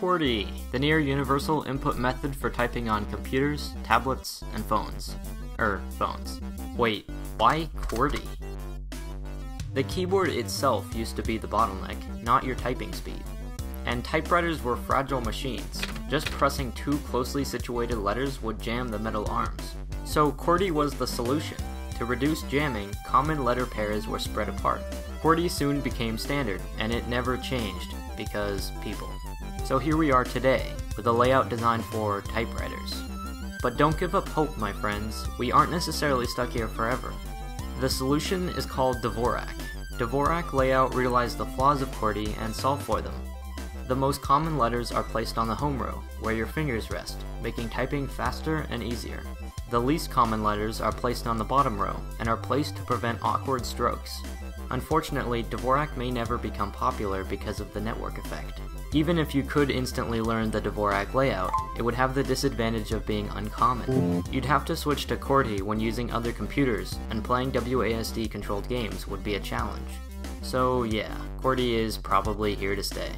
QWERTY, the near universal input method for typing on computers, tablets, and phones. Er, phones. Wait, why QWERTY? The keyboard itself used to be the bottleneck, not your typing speed. And typewriters were fragile machines. Just pressing two closely situated letters would jam the metal arms. So QWERTY was the solution. To reduce jamming, common letter pairs were spread apart. QWERTY soon became standard, and it never changed, because people. So here we are today, with a layout designed for typewriters. But don't give up hope, my friends, we aren't necessarily stuck here forever. The solution is called Dvorak. Dvorak layout realized the flaws of QWERTY and solved for them. The most common letters are placed on the home row, where your fingers rest, making typing faster and easier. The least common letters are placed on the bottom row, and are placed to prevent awkward strokes. Unfortunately, Dvorak may never become popular because of the network effect. Even if you could instantly learn the Dvorak layout, it would have the disadvantage of being uncommon. You'd have to switch to QWERTY when using other computers, and playing WASD controlled games would be a challenge. So yeah, QWERTY is probably here to stay.